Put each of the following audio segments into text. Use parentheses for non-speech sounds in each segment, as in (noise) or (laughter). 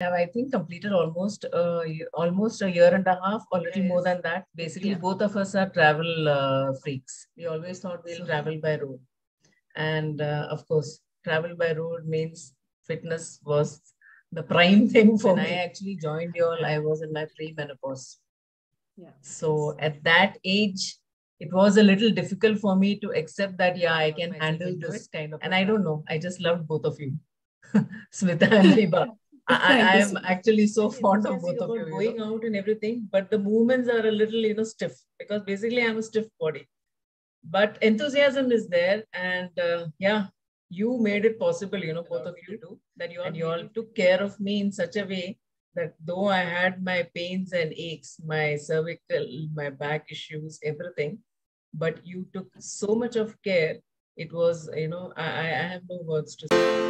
have I think completed almost uh, almost a year and a half, or a little yes. more than that. Basically, yeah. both of us are travel uh, freaks. We always thought we'll travel by road, and uh, of course, travel by road means fitness was the prime (laughs) thing for when me. I actually joined you all, I was in my pre-menopause. Yeah. So at that age, it was a little difficult for me to accept that yeah, I can handle this kind of. And I don't know, I just loved both of you, (laughs) Smita and Liba. I, (laughs) am actually so fond of both of you. Going out and everything, but the movements are a little, you know, stiff because basically I'm a stiff body. But enthusiasm is there, and uh, yeah, you made it possible, you know, both of you do that. You all, and you all took care of me in such a way that though I had my pains and aches, my cervical, my back issues, everything, but you took so much of care. It was, you know, I, I have no words to say.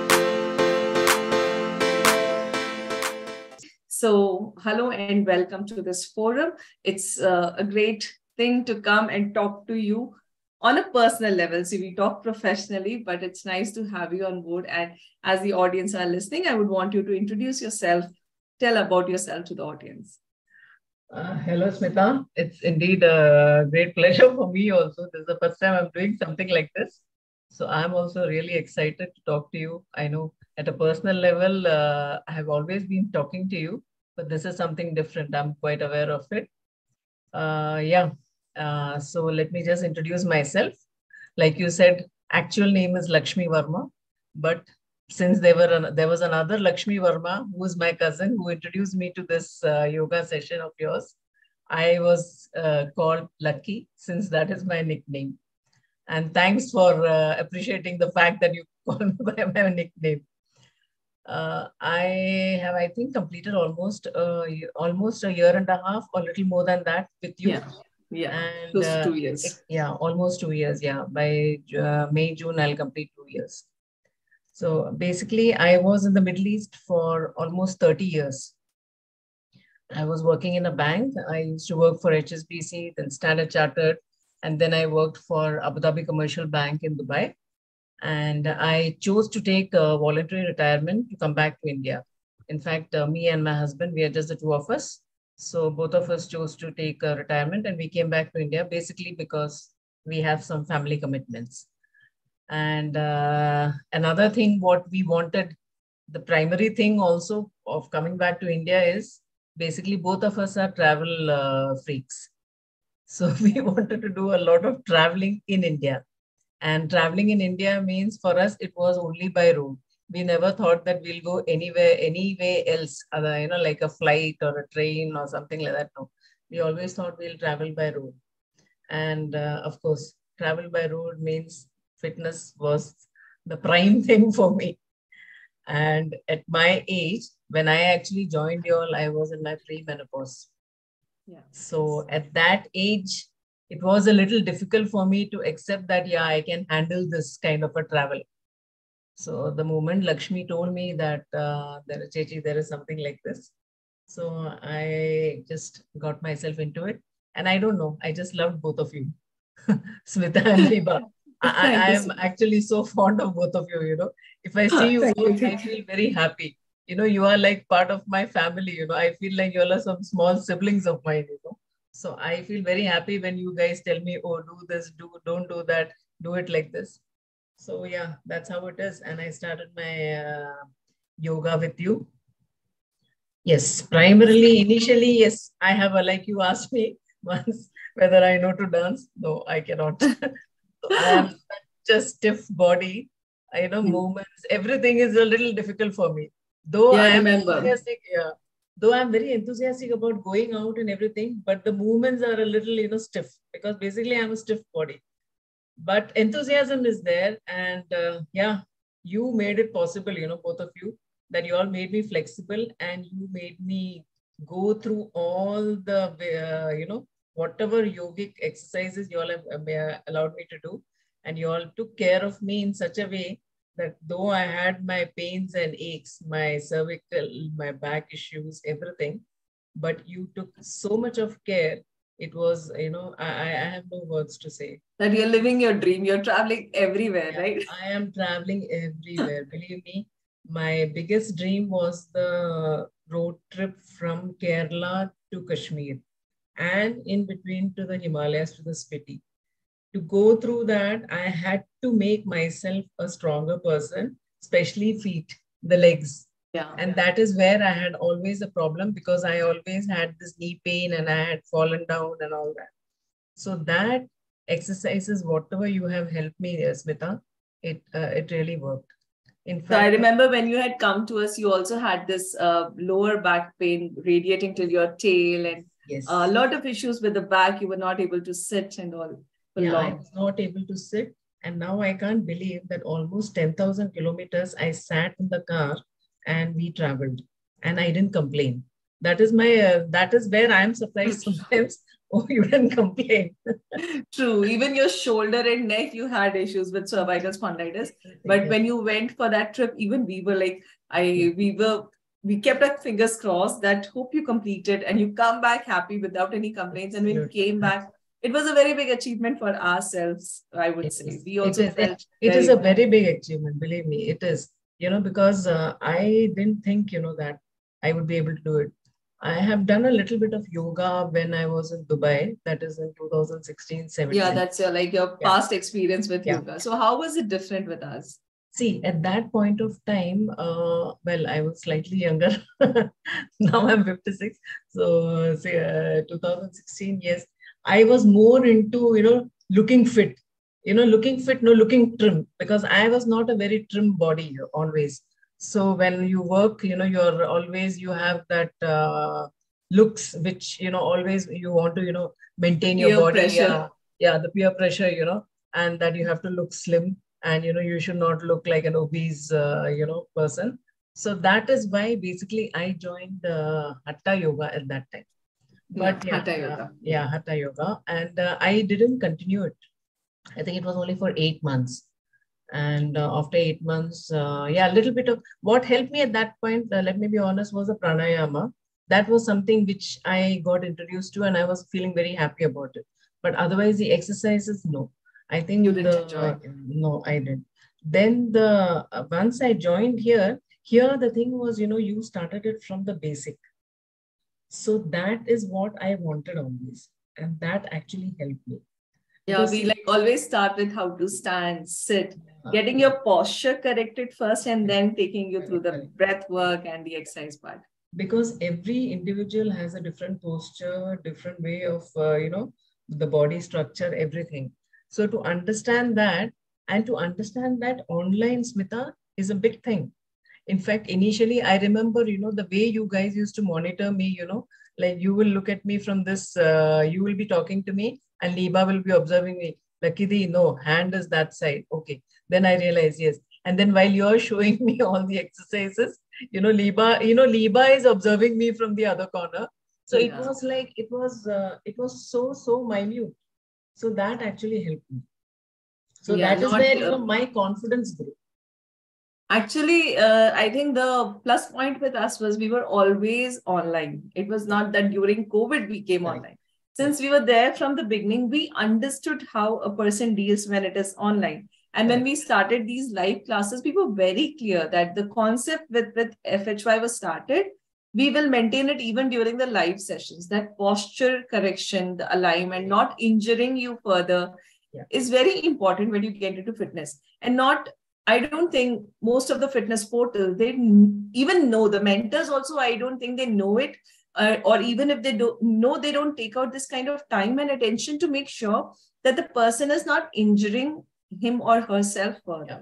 So, hello and welcome to this forum. It's uh, a great thing to come and talk to you on a personal level. So, we talk professionally, but it's nice to have you on board. And as the audience are listening, I would want you to introduce yourself, tell about yourself to the audience. Uh, hello, Smita. It's indeed a great pleasure for me also. This is the first time I'm doing something like this. So, I'm also really excited to talk to you. I know at a personal level, uh, I have always been talking to you but this is something different. I'm quite aware of it. Uh, yeah. Uh, so let me just introduce myself. Like you said, actual name is Lakshmi Verma, but since there were an, there was another Lakshmi Verma who is my cousin who introduced me to this uh, yoga session of yours, I was uh, called Lucky since that is my nickname. And thanks for uh, appreciating the fact that you (laughs) call me by my nickname uh, I have, I think, completed almost uh, almost a year and a half, or a little more than that, with you. Yeah, yeah, and, close to two uh, years. Yeah, almost two years. Yeah, by uh, May June, I'll complete two years. So basically, I was in the Middle East for almost thirty years. I was working in a bank. I used to work for HSBC, then Standard Chartered, and then I worked for Abu Dhabi Commercial Bank in Dubai and I chose to take a voluntary retirement to come back to India. In fact, uh, me and my husband, we are just the two of us. So both of us chose to take a retirement and we came back to India basically because we have some family commitments. And uh, another thing, what we wanted, the primary thing also of coming back to India is basically both of us are travel uh, freaks. So (laughs) we wanted to do a lot of traveling in India. And traveling in India means for us, it was only by road. We never thought that we'll go anywhere, anywhere else, other, you know, like a flight or a train or something like that. No, we always thought we'll travel by road. And uh, of course, travel by road means fitness was the prime (laughs) thing for me. And at my age, when I actually joined you all, I was in my pre-menopause. Yeah. So at that age, it was a little difficult for me to accept that, yeah, I can handle this kind of a travel. So the moment Lakshmi told me that uh, there, Chechi, there is something like this. So I just got myself into it. And I don't know, I just loved both of you, (laughs) Smita and Liba. I, I, am actually so fond of both of you, you know. If I see (laughs) you both, I feel very happy. You know, you are like part of my family, you know. I feel like you all are some small siblings of mine, you know. So I feel very happy when you guys tell me, oh, do this, do don't do that, do it like this. So yeah, that's how it is. And I started my uh, yoga with you. Yes, primarily, initially, yes, I have a, like you asked me (laughs) once whether I know to dance. No, I cannot. (laughs) so I have just stiff body, you know, mm. movements, everything is a little difficult for me. Though yeah, I, I remember. Yeah, though I'm very enthusiastic about going out and everything, but the movements are a little, you know, stiff because basically I'm a stiff body. But enthusiasm is there. And uh, yeah, you made it possible, you know, both of you, that you all made me flexible and you made me go through all the, uh, you know, whatever yogic exercises you all have uh, allowed me to do. And you all took care of me in such a way that though I had my pains and aches, my cervical, my back issues, everything, but you took so much of care. It was, you know, I, I have no words to say. That you're living your dream. You're traveling everywhere, yeah, right? I am traveling everywhere. (laughs) Believe me, my biggest dream was the road trip from Kerala to Kashmir and in between to the Himalayas to the Spiti. To go through that, I had to make myself a stronger person, especially feet, the legs. Yeah. And that is where I had always a problem because I always had this knee pain and I had fallen down and all that. So that exercises, whatever you have helped me, Smita, it uh, it really worked. In fact, so I remember when you had come to us, you also had this uh, lower back pain radiating till your tail and yes. a lot of issues with the back. You were not able to sit and all. Yeah, long. I was not able to sit. And now I can't believe that almost 10,000 kilometers I sat in the car and we traveled and I didn't complain. That is my, uh, that is where I'm surprised sometimes (laughs) oh, you didn't complain. (laughs) True. Even your shoulder and neck, you had issues with cervical spondylitis. But yeah. when you went for that trip, even we were like, I we were we kept our fingers crossed that hope you completed and you come back happy without any complaints. And when you came back, it was a very big achievement for ourselves, I would it say. Is. We also it is, felt it, is a very big achievement, believe me, it is. You know, because uh, I didn't think, you know, that I would be able to do it I have done a little bit of yoga when I was in Dubai. That is in 2016, 17. Yeah, that's your like your past experience with yeah. yoga. So how was it different with us? See, at that point of time, uh, well, I was slightly younger. (laughs) now I'm 56. So, say, uh, 2016, yes, I was more into, you know, looking fit. You know, looking fit, no, looking trim, because I was not a very trim body always so when you work you know you're always you have that uh, looks which you know always you want to you know maintain your peer body pressure. yeah yeah the peer pressure you know and that you have to look slim and you know you should not look like an obese uh, you know person so that is why basically i joined uh, hatha yoga at that time but yeah, hatha yoga. Yeah hatha yoga. And uh, i didn't continue it. I think it was only for 8 months. And uh, after eight months uh, yeah a little bit of what helped me at that point uh, let me be honest was a pranayama. That was something which i got introduced to and i was feeling very happy about it. But otherwise the exercises no. I think you didn't the, enjoy no i didn't. Then the uh, once i joined here here the thing was you know you started it from the basic so that is what i wanted always and that actually helped me yeah, we like always start with how to stand, sit, getting your posture corrected first, and then taking you through the breath work and the exercise part. Because every individual has a different posture, different way of, uh, you know, the body structure, everything. So to understand that and to understand that online, Smita, is a big thing. In fact, initially, I remember, you know, the way you guys used to monitor me, you know, like you will look at me from this, uh, you will be talking to me and Liba will be observing me. like Lakidi, no, hand is that side. Okay. Then I realize, yes. And then while you're (laughs) showing me all the exercises, you know, Liba, you know, Liba is observing me from the other corner. So yeah. it was like, it was, uh, it was so, so minute. So that actually helped me. So yeah, that is where, you know, my confidence grew. Actually, uh, I think the plus point with us was we were always online. It was not that during COVID we came right. online since we were there from the beginning, we understood how a person deals when it is online. And when we started these live classes, we were very clear that the concept with, with FHY was started. We will maintain it even during the live sessions. That posture correction, the alignment, not injuring you further yeah. is very important when you get into fitness. And not, I don't think most of the fitness portals, they even know the mentors also, I don't think they know it uh, or even if they don't know they don't take out this kind of time and attention to make sure that the person is not injuring him or herself further yeah.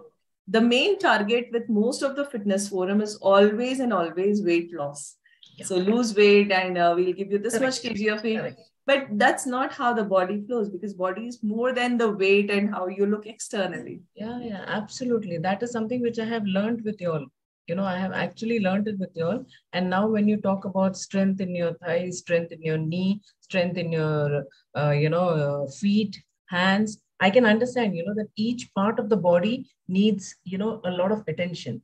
the main target with most of the fitness forum is always and always weight loss yeah. so lose weight and uh, we'll give you this Correct. much kg of weight but that's not how the body flows because body is more than the weight and how you look externally. Yeah yeah absolutely. That is something which i have learned with you all. You know i have actually learned it with you all. And now when you talk about strength in your thighs strength in your knee strength in your uh, you know uh, feet hands i can understand you know that each part of the body needs you know a lot of attention.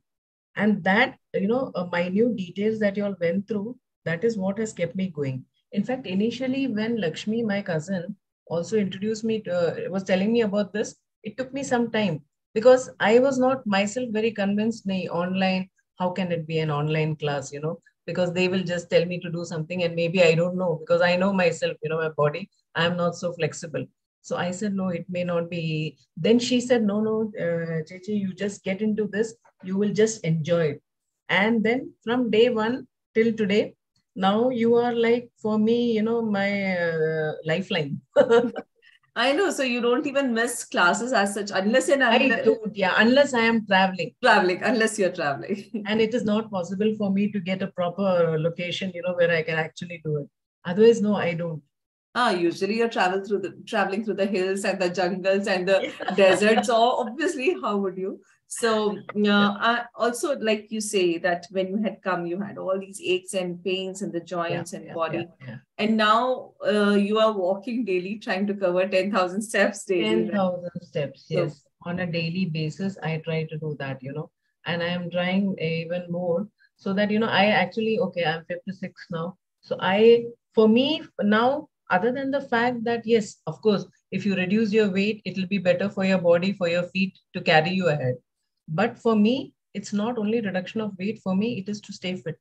And that you know uh, minute details that you all went through that is what has kept me going in fact initially when lakshmi my cousin also introduced me to uh, was telling me about this it took me some time because i was not myself very convinced nahi online how can it be an online class you know because they will just tell me to do something and maybe I don't know because I know myself, you know, my body, I'm not so flexible. So I said, no, it may not be. Then she said, no, no, uh, you just get into this. You will just enjoy it. And then from day one till today, now you are like, for me, you know, my uh, lifeline. (laughs) I know. So you don't even miss classes as such, unless in I don't. Yeah, unless I am traveling. Traveling, unless you're traveling. (laughs) and it is not possible for me to get a proper location, you know, where I can actually do it. Otherwise, no, I don't. Ah, usually you're travel through the traveling through the hills and the jungles and the (laughs) deserts. So obviously, how would you? So uh, I also, like you say, that when you had come, you had all these aches and pains in the joints Yeah, and yeah, body, yeah, and now uh, you are walking daily, trying to cover ten thousand steps daily. Ten right? thousand steps. So- Yes, on a daily basis, I try to do that. You know, and I am trying even more so that you know I actually okay. I'm fifty six now, so I for me now. Other than the fact that yes, of course, if you reduce your weight, it will be better for your body, for your feet to carry you ahead. But for me, it's not only reduction of weight. For me, it is to stay fit.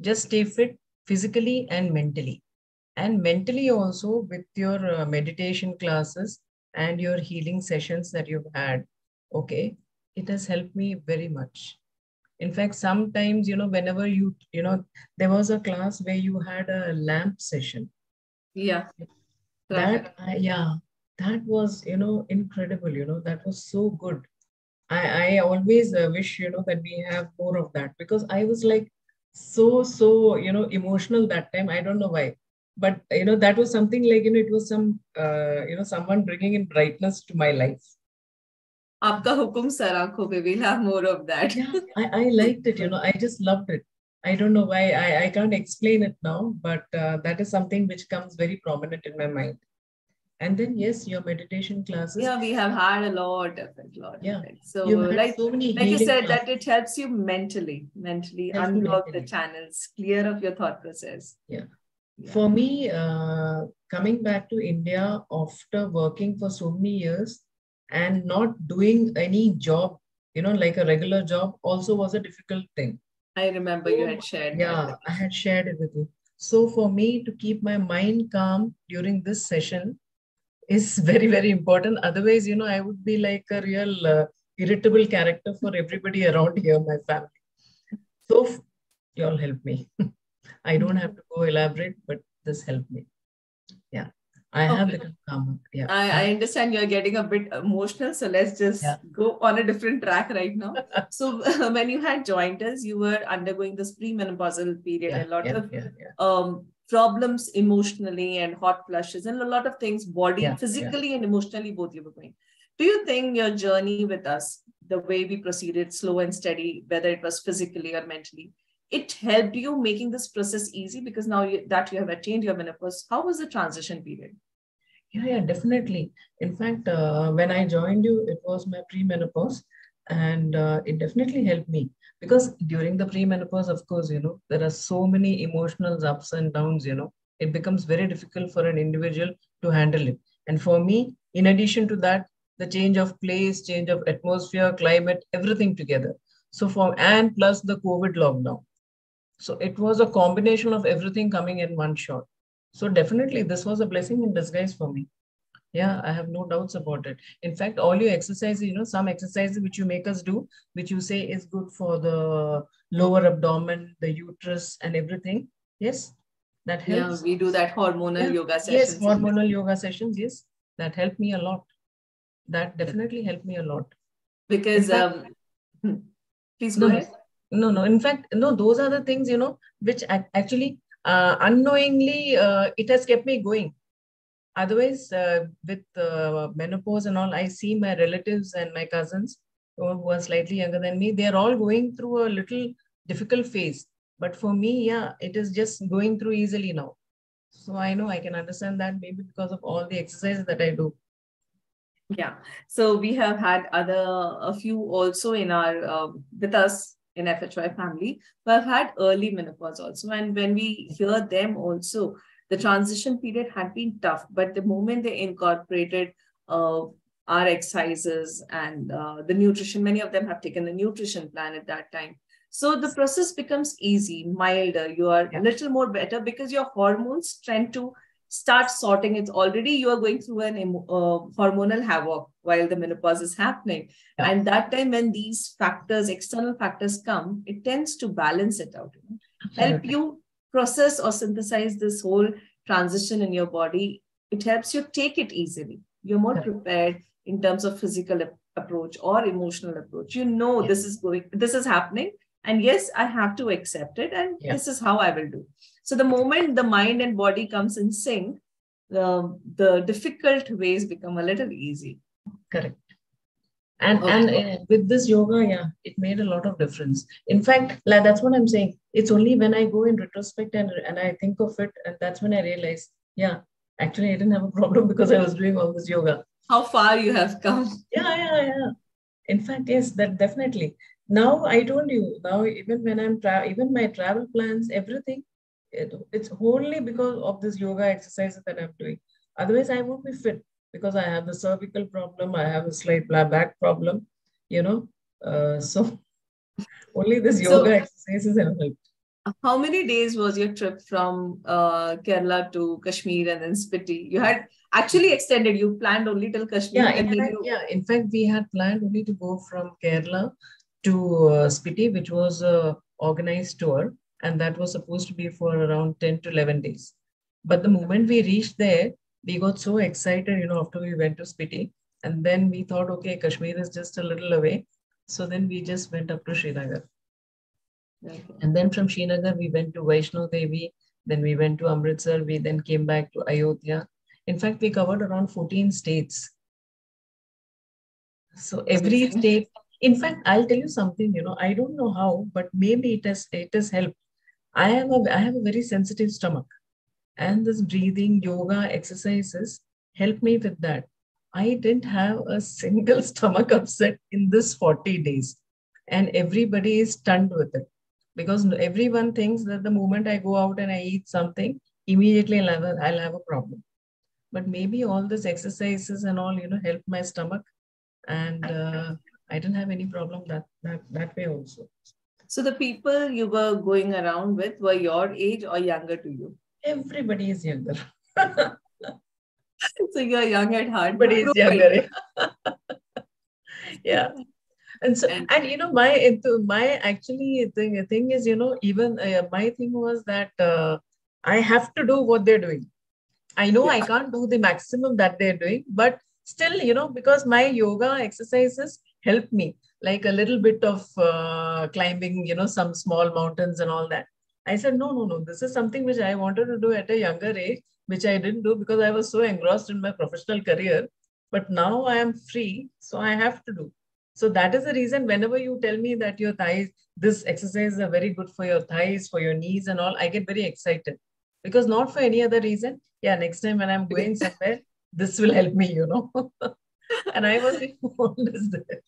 Just stay fit physically and mentally. And mentally also with your uh, meditation classes and your healing sessions that you've had, okay, it has helped me very much. In fact, sometimes, you know, whenever you, you know, there was a class where you had a lamp session. Yeah. That, yeah, that was, you know, incredible, you know, that was so good. I, I always uh, wish, you know, that we have more of that because I was like so, so, you know, emotional that time. I don't know why. But, you know, that was something like, you know, it was some, uh, you know, someone bringing in brightness to my life. Aapka hukum sir aankhon pe. We'll have more of that. Yeah, I, I liked it, you know, I just loved it. I don't know why, I, I can't explain it now, but uh, that is something which comes very prominent in my mind. And then, yes, your meditation classes. Yeah, we have had a lot of it, lot Yeah. of. So like so many like you said that it helps you mentally, mentally you unblock the channels, clear of your thought process. Yeah. Yeah. For me, uh, coming back to India after working for so many years and not doing any job, you know, like a regular job, also was a difficult thing. I remember you had shared Yeah. I had shared it with you. So for me to keep my mind calm during this session is (laughs) very, very important. Otherwise, you know, I would be like a real uh, irritable character for everybody around here, my family. So you all help me. (laughs) I don't have to go elaborate, but this helped me. Yeah, I have Okay. become calmer. Yeah. I, I understand you're getting a bit emotional, so let's just Yeah. go on a different track right now. (laughs) So when you had joined us, you were undergoing this premenopausal period, yeah, a lot yeah, of um, problems emotionally and hot flushes and a lot of things, body, Yeah, yeah. physically and emotionally, both you were going. Do you think your journey with us, the way we proceeded, slow and steady, whether it was physically or mentally, it helped you making this process easy because now you, that you have attained your menopause? How was the transition period? Yeah, yeah, definitely. In fact, uh, when I joined you, it was my pre-menopause, and uh, it definitely helped me because during the pre-menopause, of course, you know, there are so many emotional ups and downs, you know, it becomes very difficult for an individual to handle it. And for me, in addition to that, the change of place, change of atmosphere, climate, everything together. So for and plus the COVID lockdown. So it was a combination of everything coming in one shot. So definitely this was a blessing in disguise for me. Yeah, I have no doubts about it. In fact, all your exercises, you know, some exercises which you make us do, which you say is good for the lower abdomen, the uterus, and everything. Yes, that helps Yeah, we do that hormonal Yeah. yoga sessions. Yes, hormonal yoga sessions. Yes, that helped me a lot. That definitely helped me a lot. because fact- um, (laughs) please go No, no, ahead. no, no. In fact, no, those are the things, you know, which actually uh, unknowingly uh, it has kept me going. Otherwise, uh, with uh, menopause and all, I see my relatives and my cousins who are slightly younger than me, they're all going through a little difficult phase. But for me, yeah, it is just going through easily now. So I know I can understand that maybe because of all the exercises that I do. Yeah. So we have had other a few also in our um, with us in FHY family who have had early menopause also. And when we hear them also, the transition period had been tough, but the moment they incorporated uh, our exercises and uh, the nutrition, many of them have taken the nutrition plan at that time. So the process becomes easy, milder. You are a little more better because your hormones tend to start sorting. It's already you are going through an uh, hormonal havoc while the menopause is happening. Yeah. And that time when these factors, external factors come, it tends to balance it out. You know? Help you process or synthesize this whole transition in your body. It helps you take it easily. You're more prepared in terms of physical approach or emotional approach. You know this is going, this is happening and yes i have to accept it and this is how i will do so the moment the mind and body comes in sync the, the difficult ways become a little easy correct and okay. and uh, with this yoga yeah it made a lot of difference. In fact like that's what i'm saying. It's only when i go in retrospect and and i think of it and that's when i realize yeah actually i didn't have a problem (laughs) because i was doing all this yoga. How far you have come. Yeah yeah yeah. In fact yes that definitely. Now i told you now even when i'm tra- even my travel plans everything it, it's only because of this yoga exercises that i'm doing. Otherwise i won't be fit because i have the cervical problem i have a slight back problem you know uh, so (laughs) only this yoga so, exercises have helped how many days was your trip from uh, Kerala to Kashmir and then Spiti? You had actually extended. You planned only till Kashmir. Yeah, in fact, you... yeah. In fact, we had planned only to go from Kerala to uh, Spiti, which was a organized tour, and that was supposed to be for around 10 to 11 days. But the moment we reached there, we got so excited, you know, after we went to Spiti, and then we thought, okay, Kashmir is just a little away. So then we just went up to Srinagar. Okay. And then from Srinagar, we went to Vaishno Devi, then we went to Amritsar, we then came back to Ayodhya. In fact, we covered around 14 states. So every state in fact i'll tell you something you know i don't know how but maybe it has it has helped i have a i have a very sensitive stomach and this breathing yoga exercises help me with that i didn't have a single (laughs) stomach upset in this 40 days and everybody is stunned with it because everyone thinks that the moment i go out and i eat something immediately i'll have a, I'll have a problem but maybe all these exercises and all you know help my stomach and uh, I didn't have any problem that that that way also. So the people you were going around with were your age or younger to you? Everybody is younger. (laughs) so you're young at heart. Everybody is younger. (laughs) yeah. And so, and you know, my my actually thing thing is, you know, even uh, my thing was that uh, I have to do what they're doing. I know yeah. I can't do the maximum that they're doing, but still, you know, because my yoga exercises help me like a little bit of uh, climbing you know some small mountains and all that i said no no no. This is something which i wanted to do at a younger age which i didn't do because i was so engrossed in my professional career. But now i am free so i have to do. So that is the reason whenever you tell me that your thighs this exercise are very good for your thighs for your knees and all i get very excited. Because not for any other reason. Yeah next time when i'm going (laughs) somewhere this will help me you know. (laughs) And I was the oldest there.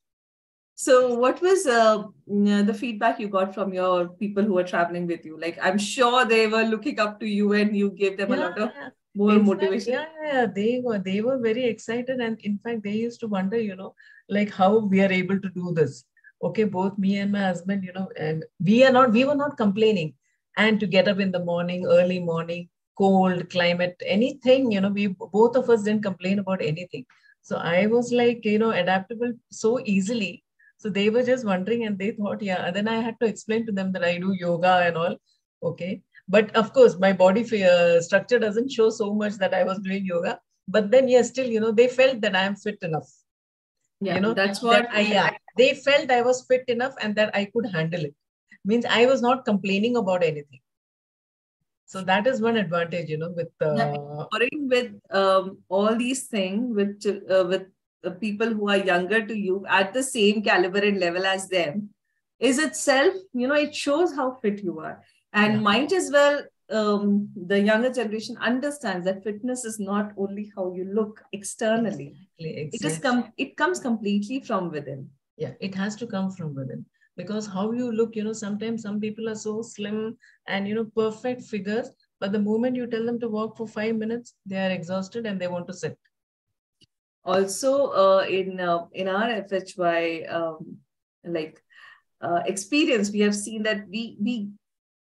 So, what was uh, the feedback you got from your people who were traveling with you? Like, I'm sure they were looking up to you, and you gave them yeah, a lot of more in motivation. Fact, yeah, yeah, they were they were very excited, and in fact, they used to wonder, you know, like how we are able to do this. Okay, both me and my husband, you know, and we are not we were not complaining, and to get up in the morning, early morning, cold climate, anything, you know, we both of us didn't complain about anything so I was like, you know, adaptable so easily. So they were just wondering and they thought, yeah. And then I had to explain to them that I do yoga and all. Okay. But of course, my body uh, structure doesn't show so much that I was doing yoga. But then, yeah, still, you know, they felt that I am fit enough. Yeah, you know, that's what I, yeah, they felt I was fit enough and that I could handle it. Means I was not complaining about anything. So that is one advantage, you know, with uh, with um, all these things with uh, with people who are younger to you at the same caliber and level as them is itself, you know, it shows how fit you are. And yeah. might as well um, the younger generation understands that fitness is not only how you look externally. Exactly, exactly. It is com- it comes completely from within. Yeah, it has to come from within because how you look you know sometimes some people are so slim and you know perfect figures but the moment you tell them to walk for five minutes they are exhausted and they want to sit also uh, in uh, in our fhy um, like uh, experience, we have seen that we we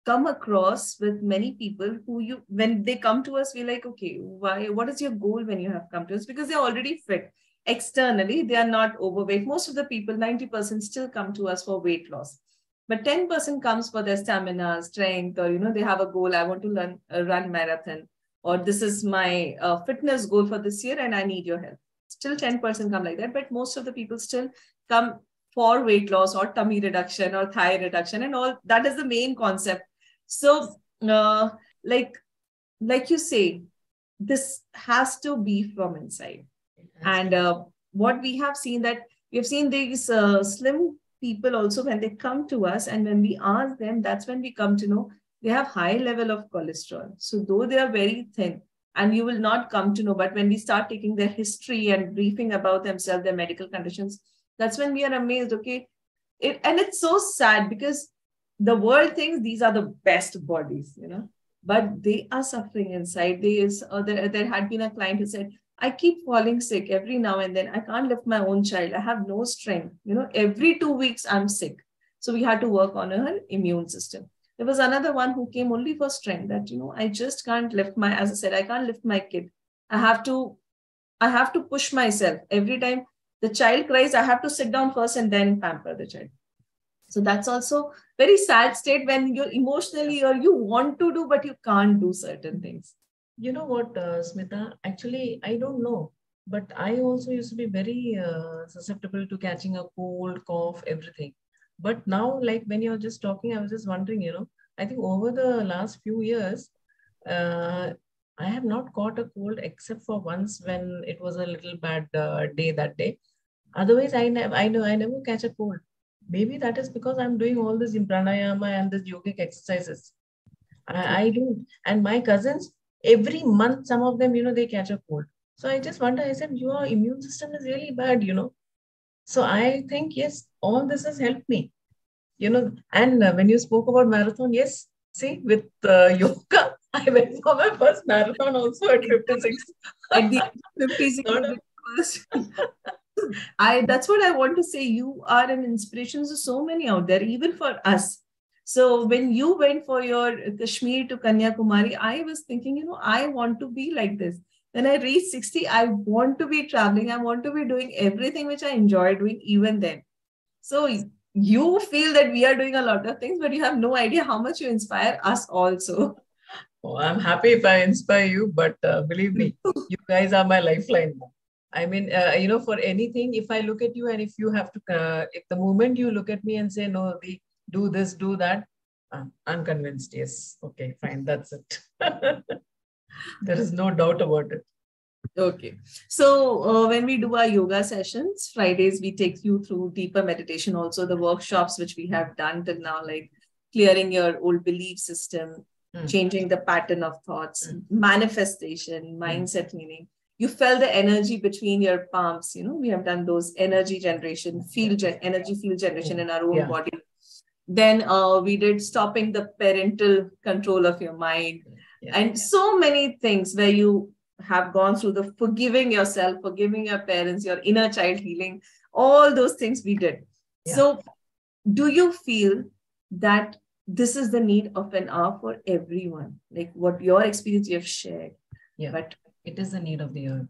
come across with many people who you when they come to us, we're like, okay, why? What is your goal when you have come to us? Because they're already fit externally, they are not overweight. Most of the people, 90% still come to us for weight loss. But 10% comes for their stamina, strength, or you know, they have a goal. I want to learn uh, run marathon, or this is my uh, fitness goal for this year, and I need your help. Still 10% come like that, but most of the people still come for weight loss or tummy reduction or thigh reduction and all. That is the main concept. So uh, like like you say this has to be from inside. And uh, what we have seen that we have seen these uh, slim people also when they come to us and when we ask them that's when we come to know they have high level of cholesterol. So though they are very thin and you will not come to know but when we start taking their history and briefing about themselves their medical conditions that's when we are amazed okay? It, and it's so sad because the world thinks these are the best bodies you know? But they are suffering inside. There is uh, there, there had been a client who said i keep falling sick every now and then. I can't lift my own child. I have no strength. You know every two weeks i'm sick. So we had to work on her immune system there was another one who came only for strength that you know i just can't lift my as i said i can't lift my kid. I have to i have to push myself. Every time the child cries i have to sit down first and then pamper the child. So that's also very sad state when you're emotionally or you want to do but you can't do certain things. You know what uh, smita? Actually i don't know but i also used to be very uh, susceptible to catching a cold cough everything but now like when you're just talking i was just wondering you know i think over the last few years uh, i have not caught a cold except for once when it was a little bad uh, day that day Otherwise, I never, I know, I never catch a cold. Maybe that is because I'm doing all this pranayama and this yogic exercises. I, I do, and my cousins every month, some of them, you know, they catch a cold. So I just wonder. I said, your immune system is really bad, you know. So I think yes, all this has helped me, you know. And uh, when you spoke about marathon, yes, see with uh, (laughs) yoga, I went for my first marathon also at 56. (laughs) At the 56. (laughs) I that's what I want to say. You are an inspiration to so many out there, even for us. So when you went for your Kashmir to Kanyakumari, I was thinking, you know, I want to be like this. When I reach 60, I want to be traveling. I want to be doing everything which I enjoy doing even then. So you feel that we are doing a lot of things, but you have no idea how much you inspire us also. (laughs) Oh, I'm happy if I inspire you, but uh, believe me, (laughs) you guys are my lifeline. I mean, uh, you know, for anything, if I look at you and if you have to, uh, if the moment you look at me and say, no, the, do this, do that, I'm convinced. Yes. Okay, fine. That's it. (laughs) there is no doubt about it. Okay. So uh, when we do our yoga sessions, Fridays, we take you through deeper meditation, also the workshops which we have done till now, like clearing your old belief system, mm. changing the pattern of thoughts, mm. manifestation, mindset mm. meaning you felt the energy between your palms you know we have done those energy generation field gen- energy field generation in our own yeah. body then uh, we did stopping the parental control of your mind yeah. and so many things where you have gone through the forgiving yourself forgiving your parents your inner child healing all those things we did yeah. so do you feel that this is the need of an hour for everyone like what your experience you have shared yeah. but it is the need of the earth.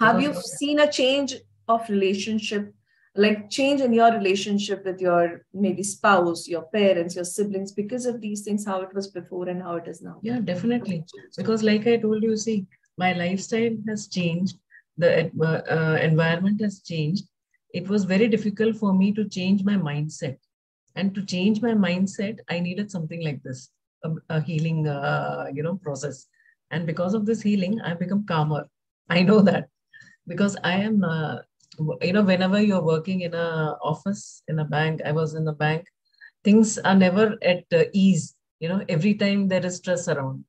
Have you seen a change of relationship, like change in your relationship with your maybe spouse, your parents, your siblings, because of these things, how it was before and how it is now? Yeah, definitely. Because, like I told you, see, my lifestyle has changed, the uh, environment has changed. It was very difficult for me to change my mindset. And to change my mindset, I needed something like this a, a healing, uh, you know, process and because of this healing, I've become calmer. I know that because I am, uh, you know, whenever you're working in a office, in a bank, I was in the bank, things are never at uh, ease. You know, every time there is stress around.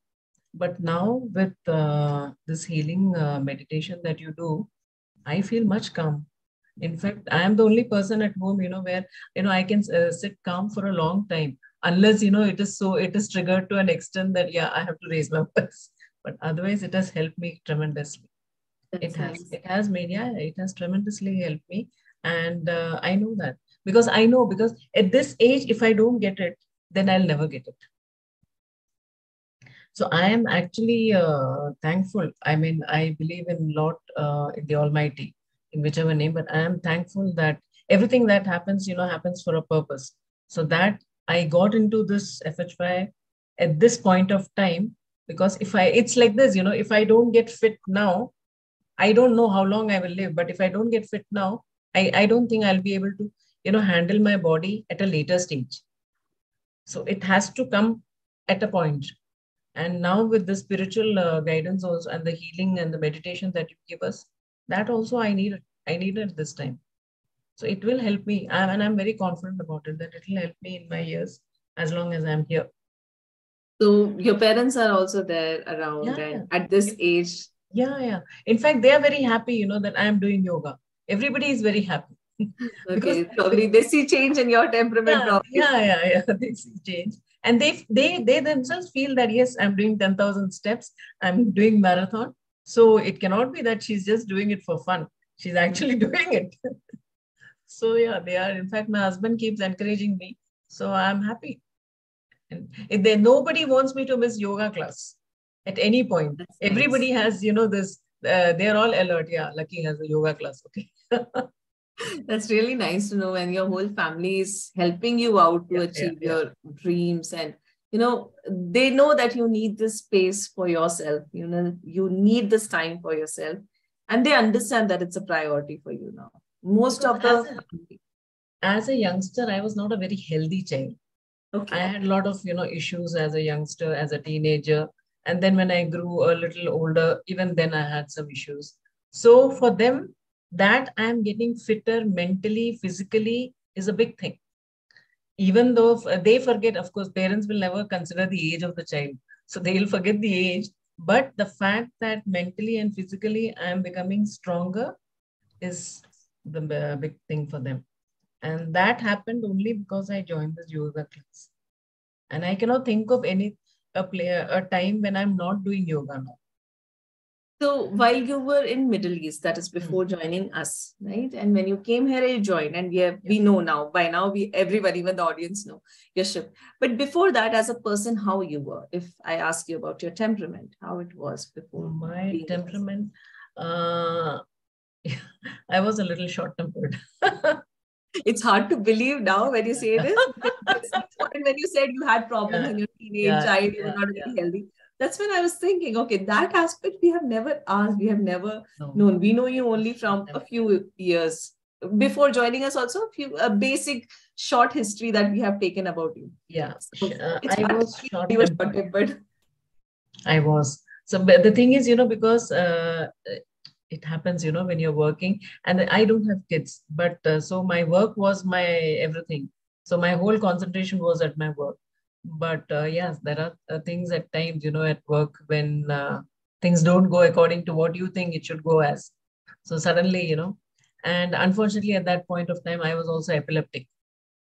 But now with uh, this healing uh, meditation that you do, I feel much calm. In fact, I am the only person at home, you know, where, you know, I can uh, sit calm for a long time unless, you know, it is so, it is triggered to an extent that, yeah, I have to raise my voice but otherwise it has helped me tremendously That's it has it has made yeah it has tremendously helped me and uh, i know that because I know because at this age, if I don't get it, then I'll never get it. So I am actually uh, thankful. I mean, I believe in lot uh, in the Almighty, in whichever name, but I am thankful that everything that happens, you know, happens for a purpose. So that I got into this FHY at this point of time because if I, it's like this, you know, if I don't get fit now, I don't know how long I will live. But if I don't get fit now, I, I don't think I'll be able to, you know, handle my body at a later stage. So it has to come at a point. and now with the spiritual uh, guidance also and the healing and the meditation that you give us that also i need it, i need it this time so it will help me and i'm very confident about it that it will help me in my years as long as i'm here so your parents are also there around yeah, and at this age yeah yeah. In fact they are very happy you know that i am doing yoga. Everybody is very happy. (laughs) Okay probably they see change in your temperament yeah, yeah yeah yeah. (laughs) They see change. And they they they themselves feel that yes i'm doing 10000 steps. I'm doing marathon. So it cannot be that she's just doing it for fun. She's actually (laughs) doing it. So yeah they are in fact my husband keeps encouraging me. So i'm happy. And if there nobody wants me to miss yoga class at any point. That's everybody nice. has you know this uh, they're all alert. Yeah lucky has a yoga class okay. (laughs) That's really nice to know when your whole family is helping you out to yeah, achieve yeah, your yeah. dreams and you know they know that you need this space for yourself you know you need this time for yourself and they understand that it's a priority for you now. Most because of the as a, as a youngster i was not a very healthy child. Okay. i had a lot of you know issues as a youngster as a teenager and then when i grew a little older even then i had some issues so for them that I am getting fitter mentally, physically is a big thing. Even though they forget, of course, parents will never consider the age of the child. So they will forget the age. But the fact that mentally and physically I am becoming stronger is the big thing for them. And that happened only because I joined this yoga class. And I cannot think of any a player a time when I'm not doing yoga now. So while you were in Middle East, that is before mm-hmm. joining us, right? And when you came here, you joined, and we have we know now. By now, we everybody, even the audience, know your shift. But before that, as a person, how you were? If I ask you about your temperament, how it was before my temperament, uh, (laughs) I was a little short tempered. (laughs) it's hard to believe now when you say this. (laughs) when you said you had problems yeah. in your teenage yeah, child, you were not very healthy that's when I was thinking, okay, that aspect we have never asked, we have never no. known. We know you only from a few years before joining us. Also, a few a basic short history that we have taken about you. Yeah, so uh, I was short but I was. So but the thing is, you know, because uh, it happens, you know, when you're working, and I don't have kids, but uh, so my work was my everything. So my whole concentration was at my work. But uh, yes there are uh, things at times you know at work when uh, things don't go according to what you think it should go as. So suddenly you know and unfortunately at that point of time i was also epileptic.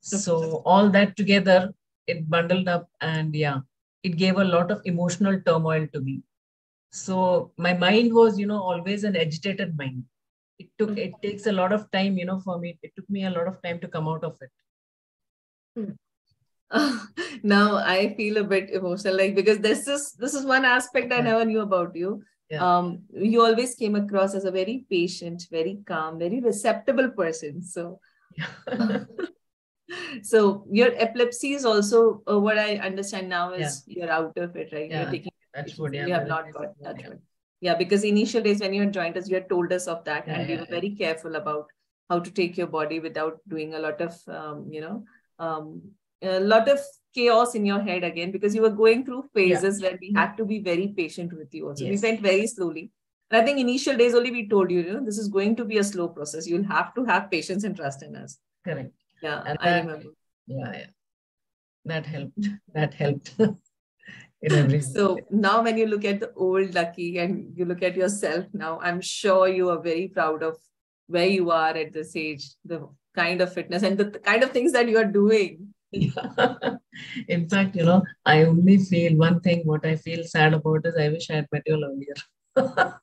So all that together it bundled up and yeah it gave a lot of emotional turmoil to me so my mind was you know always an agitated mind it took it takes a lot of time you know for me it took me a lot of time to come out of it hmm. (laughs) now I feel a bit emotional, like because this is this is one aspect I never knew about you. Yeah. Um, you always came across as a very patient, very calm, very receptible person. So, yeah. (laughs) (laughs) so your epilepsy is also uh, what I understand now is yeah. you're out of it, right? Yeah. That's what you have not got that yeah. yeah, because initial days when you had joined us, you had told us of that, and we were very careful about how to take your body without doing a lot of um, you know um, a lot of chaos in your head again because you were going through phases yeah. where we had to be very patient with you also. Yes. We went very slowly. And I think initial days only we told you, you know, this is going to be a slow process. You'll have to have patience and trust in us. Correct. Yeah, and I that, remember. Yeah, yeah. That helped. (laughs) That helped. (laughs) in every (laughs) so now when you look at the old lucky and you look at yourself now, I'm sure you are very proud of where you are at this age, the kind of fitness and the kind of things that you are doing (laughs) In fact, you know, I only feel one thing. What I feel sad about is I wish I had met you earlier. (laughs)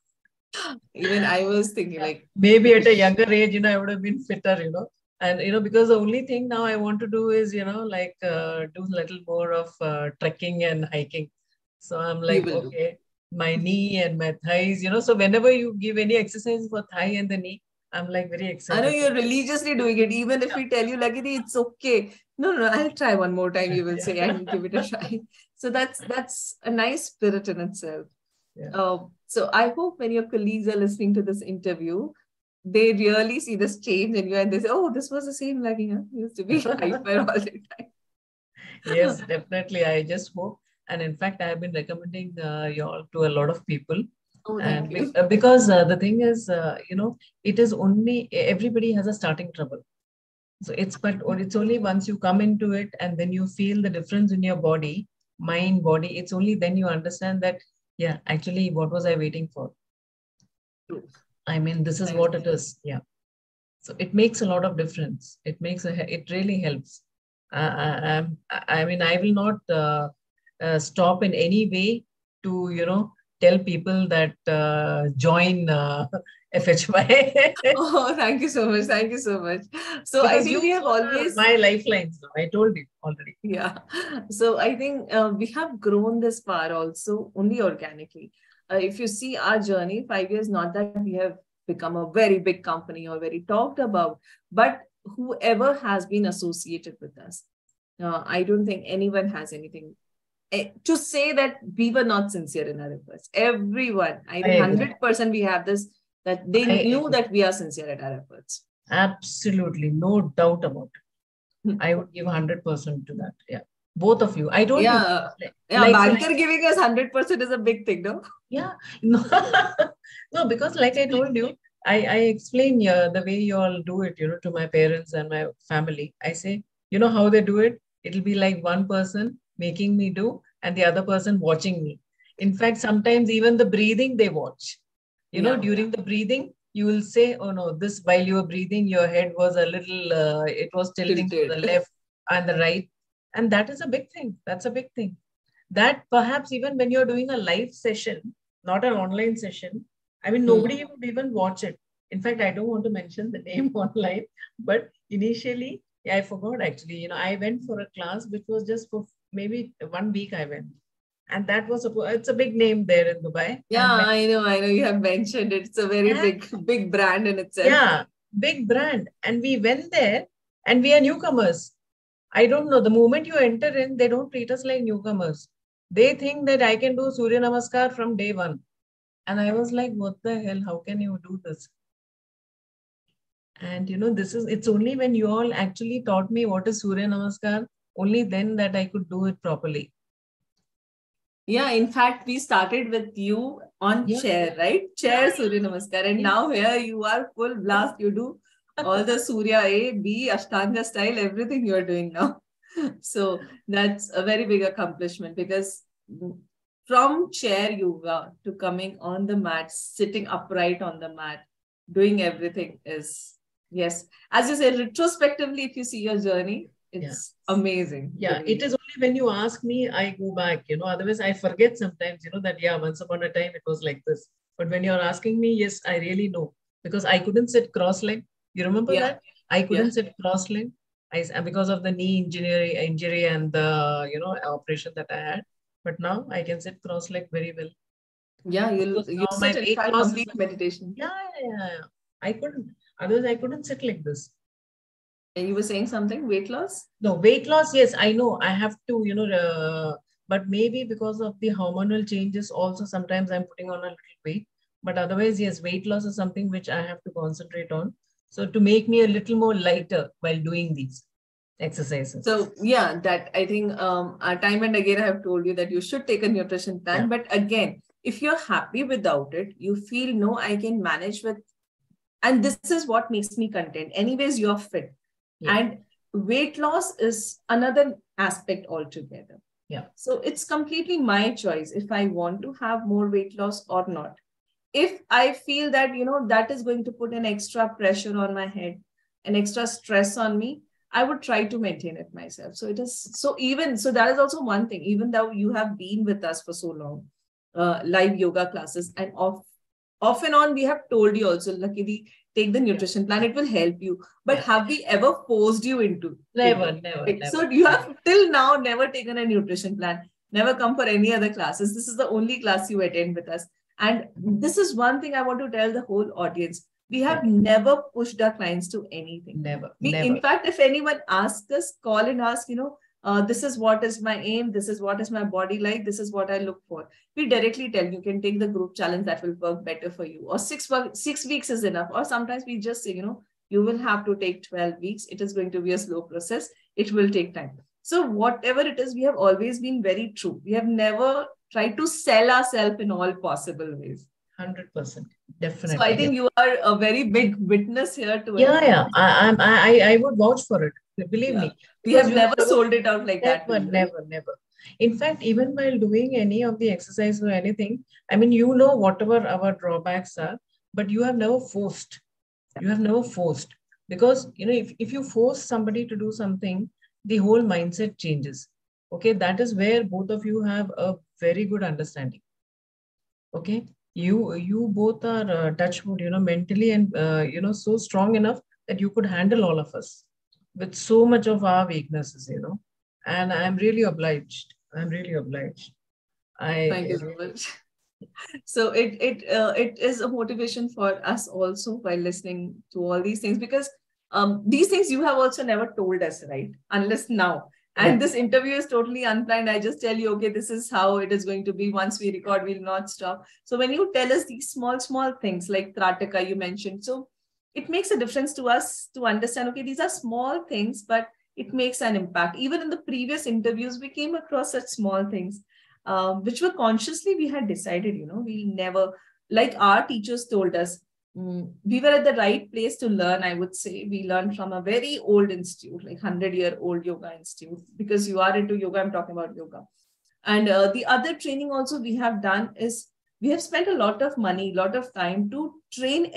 Even I was thinking like maybe at a younger age, you know, I would have been fitter. You know, and you know because the only thing now i want to do is you know like uh, do a little more of uh, trekking and hiking. So i'm like okay do. my knee and my thighs you know. So whenever you give any exercise for thigh and the knee i'm like very excited i know you're religiously doing it. Even if yeah. we tell you like it's okay. No no i'll try one more time you will (laughs) say. I will give it a try. (laughs) So that's that's a nice spirit in itself. Yeah. Uh, so i hope when your colleagues are listening to this interview they really see this change in you and they say, oh, this was the same like you used to be (laughs) hyper all the time. yes, definitely. I just hope. And in fact, I have been recommending uh, you all to a lot of people. Oh, and be- uh, because uh, the thing is, uh, you know, it is only everybody has a starting trouble. So it's but it's only once you come into it and then you feel the difference in your body, mind, body. It's only then you understand that yeah, actually, what was I waiting for? True. I mean, this is what it is. Yeah. So it makes a lot of difference. It makes a, it really helps. Uh, I, I, mean, I will not uh, uh, stop in any way to, you know, tell people that uh, join uh, (laughs) FHY. (laughs) oh, thank you so much. Thank you so much. So because I think we have always my lifelines. I told you already. Yeah. (laughs) So I think uh, we have grown this far also only organically uh, if you see our journey, five years, not that we have become a very big company or very talked about, but whoever has been associated with us, uh, I don't think anyone has anything uh, to say that we were not sincere in our efforts. Everyone, I hundred percent, we have this that they I knew agree. that we are sincere at our efforts. Absolutely, no doubt about it. Hmm. I would give hundred percent to that. Yeah both of you. I don't. Yeah, like, yeah. Like, banker like, giving us hundred percent is a big thing, no? Yeah, (laughs) no, no, because like I told you, I I explain uh, the way you all do it, you know, to my parents and my family. I say, you know how they do it. It'll be like one person making me do, and the other person watching me. In fact, sometimes even the breathing they watch. You yeah. know, during the breathing, you will say, "Oh no, this while you were breathing, your head was a little, uh, it was tilting Tilted. to the left and the right." And that is a big thing. That's a big thing. That perhaps even when you're doing a live session, not an online session, I mean, nobody mm. would even watch it. In fact, I don't want to mention the (laughs) name online, but initially, yeah, I forgot actually. You know, I went for a class which was just for maybe one week I went. And that was a it's a big name there in Dubai. Yeah, I know, I know. You have mentioned it. It's a very yeah. big, big brand in itself. Yeah, big brand. And we went there and we are newcomers. I don't know. The moment you enter in, they don't treat us like newcomers. They think that I can do Surya Namaskar from day one. And I was like, what the hell? How can you do this? And you know, this is it's only when you all actually taught me what is Surya Namaskar, only then that I could do it properly. Yeah, in fact, we started with you on yeah. chair, right? Chair Surya Namaskar. And yeah. now here you are full blast. You do all the Surya A, B, Ashtanga style, everything you're doing now. (laughs) So that's a very big accomplishment because from chair yoga to coming on the mat, sitting upright on the mat, doing everything is, yes, as you said, retrospectively, if you see your journey, it's amazing. Yeah, it is only when you ask me, I go back, you know, otherwise I forget sometimes, you know, that yeah, once upon a time it was like this. But when you're asking me, yes, I really know because I couldn't sit cross legged you remember yeah. that? I couldn't yeah. sit cross-legged. I, because of the knee injury, injury and the you know operation that I had. But now I can sit cross-legged very well. Yeah, you you sit in complete meditation. Yeah, yeah, yeah. I couldn't. Otherwise, I couldn't sit like this. And you were saying something weight loss? No, weight loss. Yes, I know. I have to, you know, uh, but maybe because of the hormonal changes, also sometimes I'm putting on a little weight. But otherwise, yes, weight loss is something which I have to concentrate on. So to make me a little more lighter while doing these exercises. So yeah, that I think um, time and again I have told you that you should take a nutrition plan. Yeah. But again, if you're happy without it, you feel no, I can manage with, and this is what makes me content. Anyways, you're fit, yeah. and weight loss is another aspect altogether. Yeah. So it's completely my choice if I want to have more weight loss or not if I feel that, you know, that is going to put an extra pressure on my head, an extra stress on me, I would try to maintain it myself. So it is so even so that is also one thing, even though you have been with us for so long, uh, live yoga classes and off off and on we have told you also luckily take the nutrition plan it will help you. But have we ever forced you into never it? never, never so you have till now never taken a nutrition plan never come for any other classes. This is the only class you attend with us and this is one thing i want to tell the whole audience. We have never pushed our clients to anything. Never, we, never. in fact if anyone asks us call and ask you know uh, this is what is my aim this is what is my body like this is what i look for. We directly tell you can take the group challenge that will work better for you. Or six six weeks is enough. Or sometimes we just say you know you will have to take 12 weeks. It is going to be a slow process. It will take time. So whatever it is we have always been very true. We have never tried to sell ourselves in all possible ways. 100% definitely so i think you are a very big witness here to yeah it. yeah. I i i would vouch for it. Believe yeah. me. We have never sold it out like never, that never never. In fact even while doing any of the exercise or anything i mean you know whatever our drawbacks are but you have never forced. You have never forced. Because you know if, if you force somebody to do something the whole mindset changes. Okay that is where both of you have a very good understanding okay you you both are uh, touchwood you know mentally and uh, you know so strong enough that you could handle all of us with so much of our weaknesses, you know. And I'm really obliged. I'm really obliged. I thank you so much. (laughs) So it it uh, it is a motivation for us also by listening to all these things because um, these things you have also never told us, right? Unless now. And yeah. this interview is totally unplanned. I just tell you, okay, this is how it is going to be. Once we record, we'll not stop. So when you tell us these small, small things like Trataka, you mentioned, so it makes a difference to us to understand okay these are small things but it makes an impact even in the previous interviews we came across such small things um, which were consciously we had decided you know we never like our teachers told us we were at the right place to learn i would say. We learned from a very old institute like 100 year old yoga institute because you are into yoga i'm talking about yoga. And uh, the other training also we have done is we have spent a lot of money a lot of time to train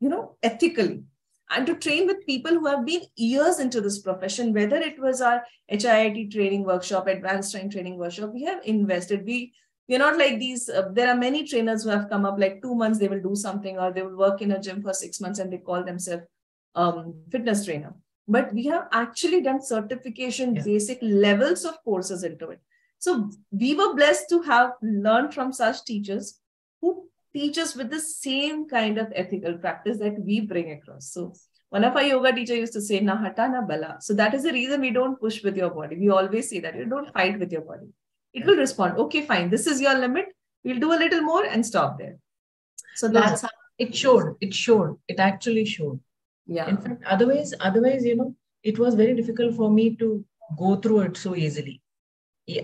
you know, ethically. And to train with people who have been years into this profession, whether it was our HIIT training workshop, advanced training training workshop, we have invested. We we're not like these. Uh, there are many trainers who have come up like two months they will do something or they will work in a gym for six months and they call themselves um, fitness trainer. But we have actually done certification, yeah. basic levels of courses into it. So we were blessed to have learned from such teachers who teach us with the same kind of ethical practice that we bring across. So one of our yoga teacher used to say, na hata na bala. So that is the reason we don't push with your body. We always say that you don't fight with your body. It will respond. Okay, fine. This is your limit. We'll do a little more and stop there. So that's how it showed. It showed. It actually showed. Yeah. In fact, otherwise, otherwise, you know, it was very difficult for me to go through it so easily.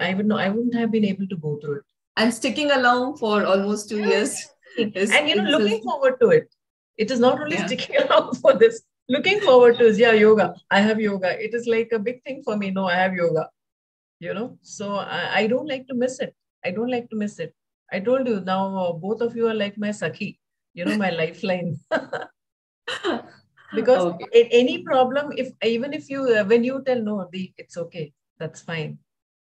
I would know I wouldn't have been able to go through it. And sticking along for almost two years and you know looking forward to it it is not only yeah. sticking (laughs) along for this looking forward to is yeah yoga i have yoga it is like a big thing for me no i have yoga you know? So i, I don't like to miss it. I don't like to miss it. I told you now uh, both of you are like my sakhi you know my (laughs) lifeline. (laughs) Because okay. any problem if even if you uh, when you tell no the it's okay that's fine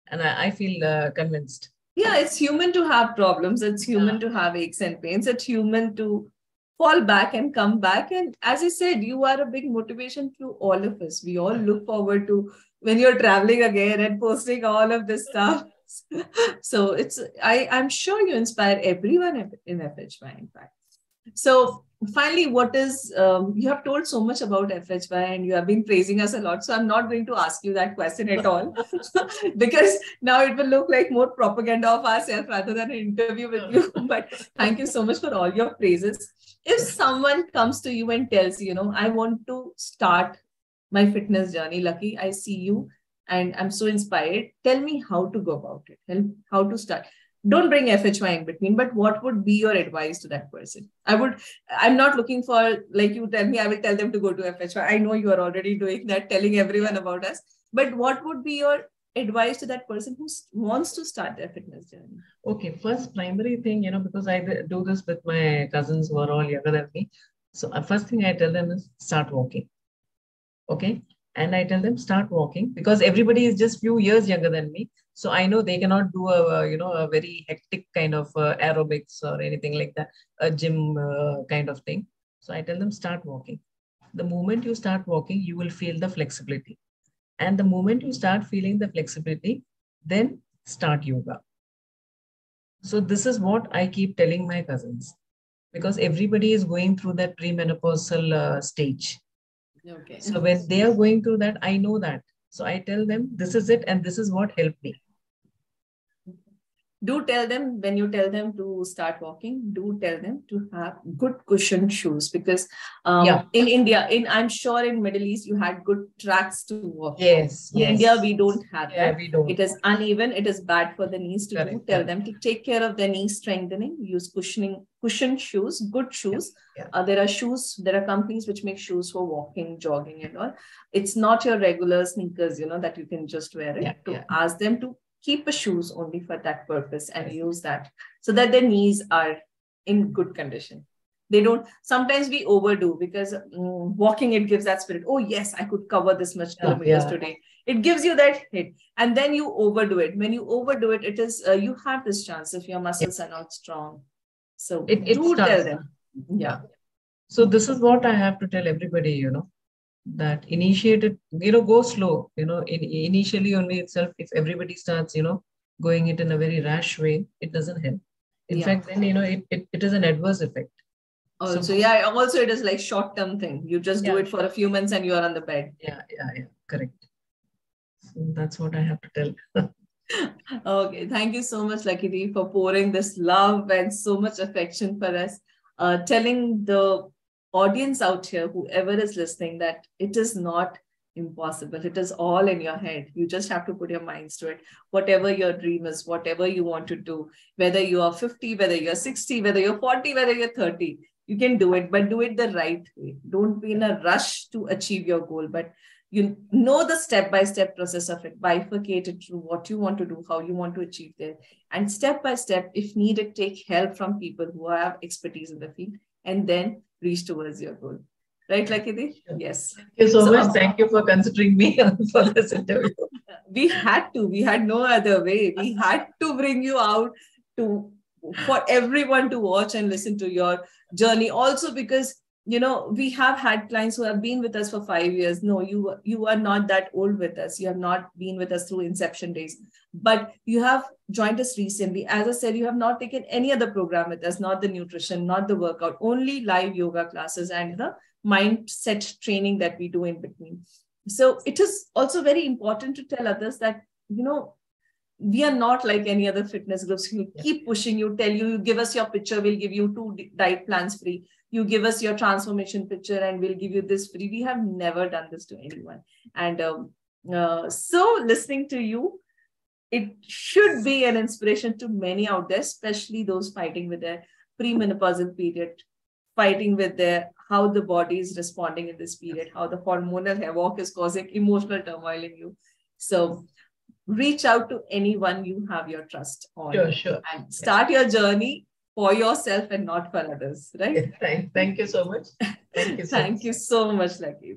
and i, I feel uh, convinced. Yeah it's human to have problems. It's human yeah. to have aches and pains. It's human to fall back and come back. And as i said you are a big motivation to all of us. We all look forward to when you're traveling again and posting all of this stuff (laughs) so it's i i'm sure you inspire everyone in fhy in fact so finally, what is um, you have told so much about FHY and you have been praising us a lot. So I'm not going to ask you that question at all (laughs) because now it will look like more propaganda of ourselves rather than an interview with you. (laughs) But thank you so much for all your praises. If someone comes to you and tells you, you know, I want to start my fitness journey, Lucky, I see you and I'm so inspired. Tell me how to go about it. Help how to start don't bring FHY in between, but what would be your advice to that person? I would, I'm not looking for, like you tell me, I will tell them to go to FHY. I know you are already doing that, telling everyone about us. But what would be your advice to that person who wants to start their fitness journey? Okay, first primary thing, you know, because I do this with my cousins who are all younger than me. So uh, first thing I tell them is start walking. Okay. And I tell them start walking because everybody is just few years younger than me. So I know they cannot do a, you know a very hectic kind of uh, aerobics or anything like that, a gym uh, kind of thing. So I tell them start walking. The moment you start walking, you will feel the flexibility. And the moment you start feeling the flexibility, then start yoga. So this is what I keep telling my cousins because everybody is going through that premenopausal uh, stage. Okay. So when they are going through that, I know that. So I tell them this is it and this is what helped me do tell them when you tell them to start walking do tell them to have good cushioned shoes because um, yeah. in india in i'm sure in middle east you had good tracks to walk yes in yes. india we don't have yeah, that we don't. it is uneven it is bad for the knees to Correct. do tell them to take care of their knee strengthening use cushioning cushioned shoes good shoes yeah. Uh, there are shoes there are companies which make shoes for walking jogging and all it's not your regular sneakers you know that you can just wear it to ask them to keep a shoes only for that purpose and use that so that their knees are in good condition. They don't sometimes we overdo because mm, walking it gives that spirit. Oh yes i could cover this much kilometers yeah. today. It gives you that hit. And then you overdo it. When you overdo it it is uh, you have this chance if your muscles are not strong. So it, it do tell them. Yeah. So this is what i have to tell everybody you know that initiated you know go slow you know in, initially only itself if everybody starts you know going it in a very rash way it doesn't help. In yeah. fact then you know it, it, it is an adverse effect. Also so, yeah also it is like short term thing. You just do it for a few months and you are on the bed. Yeah yeah yeah correct. So that's what i have to tell. (laughs) Okay thank you so much Lucky for pouring this love and so much affection for us. Uh, telling the audience out here, whoever is listening, that it is not impossible. It is all in your head. You just have to put your minds to it. Whatever your dream is, whatever you want to do, whether you are 50, whether you're 60, whether you're 40, whether you're 30, you can do it, but do it the right way. Don't be in a rush to achieve your goal, but you know the step by step process of it, bifurcate it through what you want to do, how you want to achieve there. And step by step, if needed, take help from people who have expertise in the field and then reach towards your goal. Right, Lakshmi? Yes. Thank you so, so much. Uh, Thank you for considering me (laughs) for this interview. We had to. We had no other way. We had to bring you out to for everyone to watch and listen to your journey. Also, because you know we have had clients who have been with us for five years. No you you are not that old with us. You have not been with us through inception days. But you have joined us recently. As i said you have not taken any other program with us not the nutrition not the workout only live yoga classes and the mindset training that we do in between. So it is also very important to tell others that you know we are not like any other fitness groups. Who keep pushing you tell you you give us your picture we'll give you two diet plans free you give us your transformation picture and we'll give you this free. We have never done this to anyone. And um, uh, so listening to you it should be an inspiration to many out there especially those fighting with their premenopausal period fighting with their how the body is responding in this period how the hormonal havoc is causing emotional turmoil in you. So reach out to anyone you have your trust on. Sure, sure. and start your journey for yourself and not for others, right? Thank, thank you so much. Thank you so (laughs) thank much. you so much, Lucky.